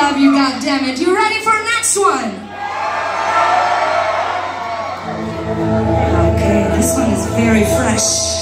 love you, goddammit. You ready for next one? Okay, this one is very fresh.